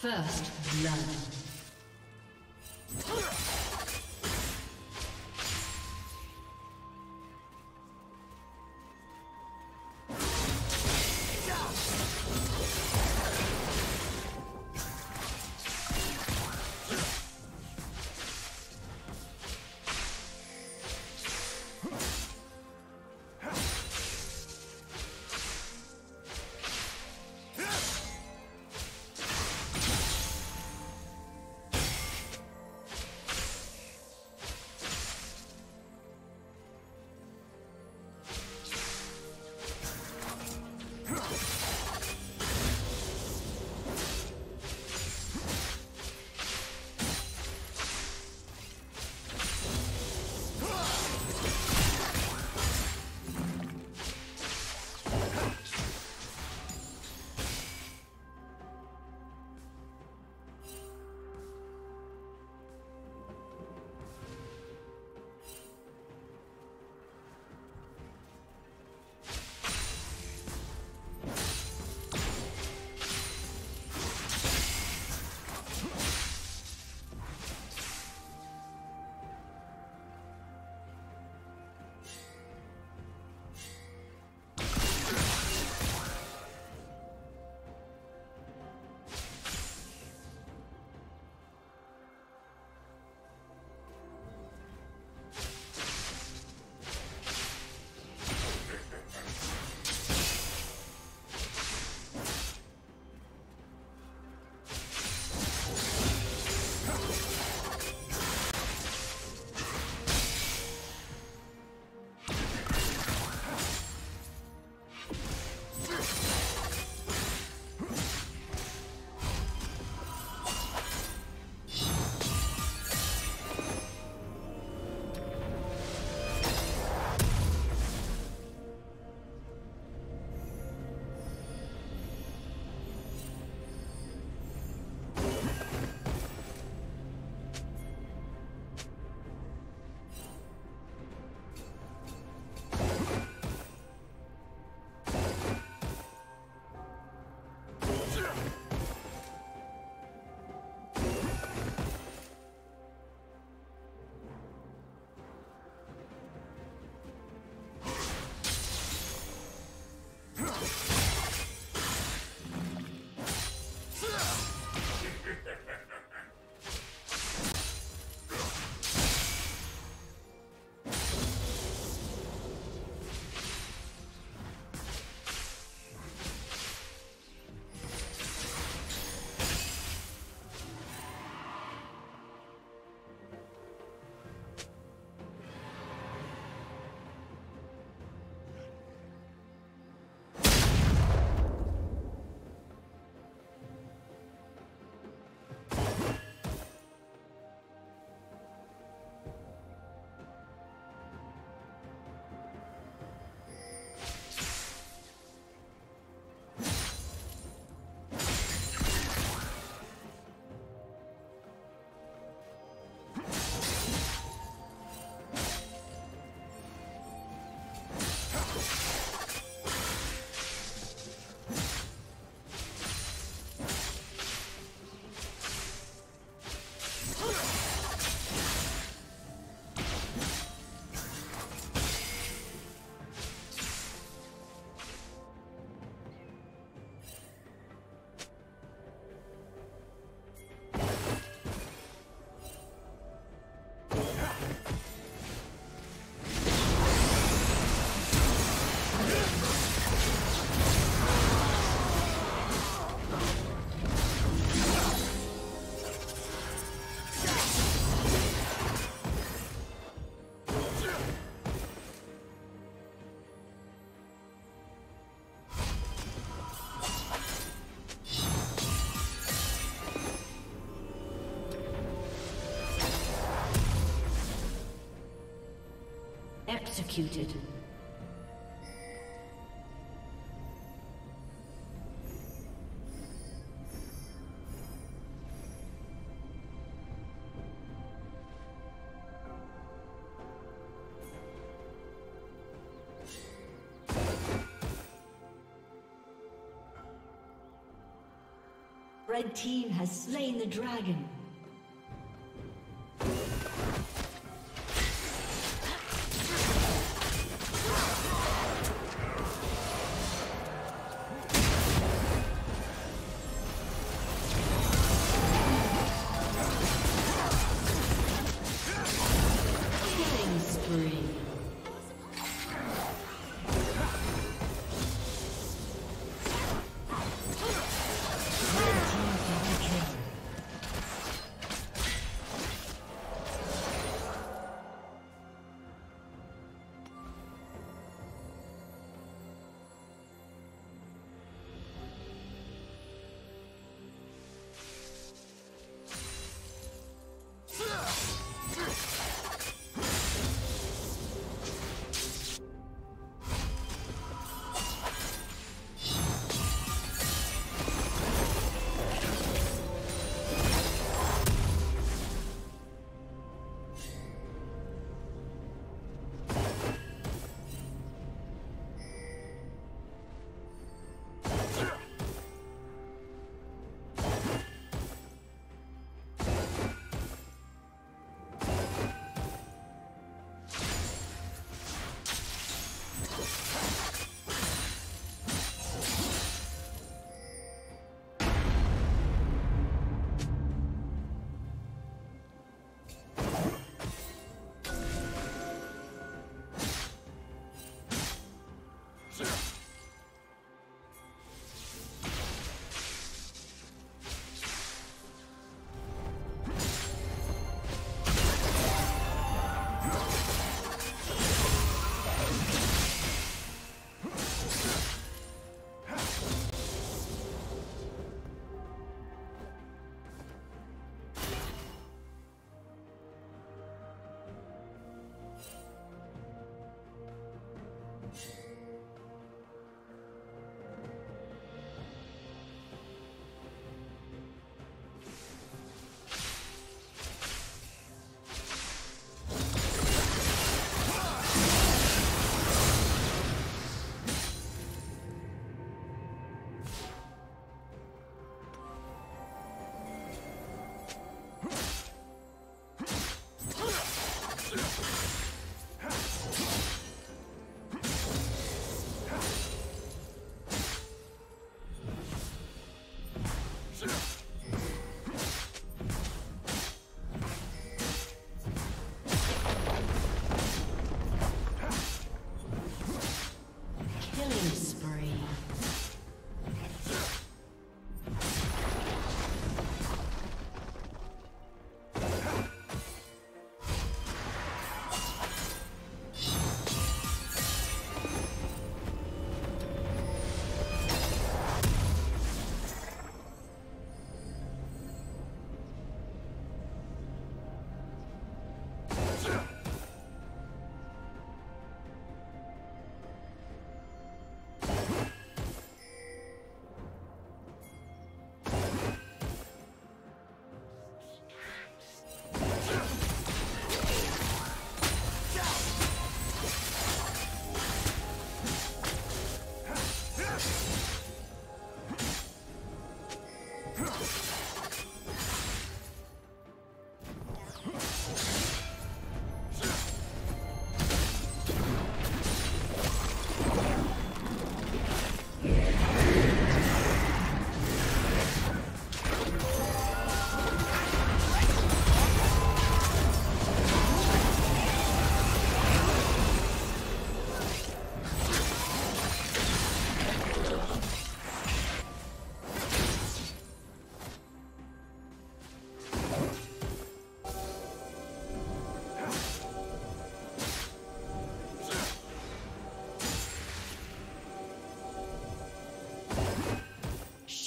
First blood. Executed. Red team has slain the dragon.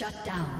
Shut down.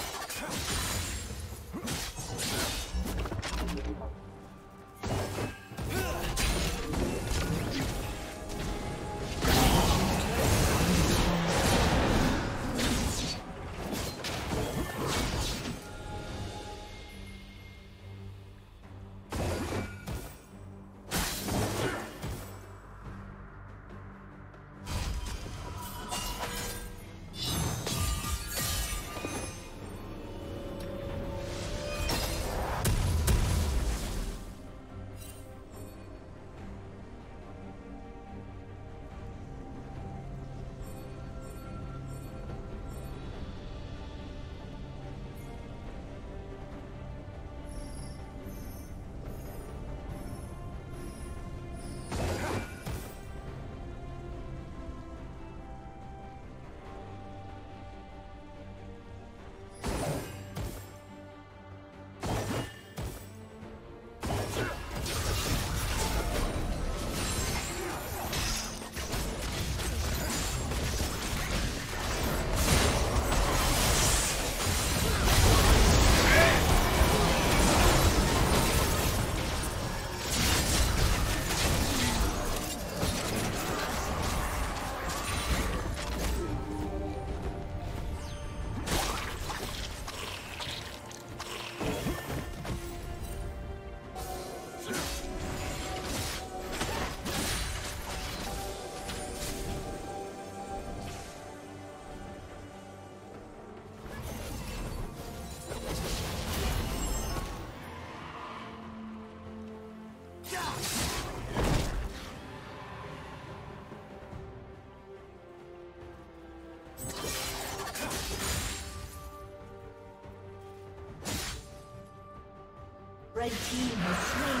Red team has slain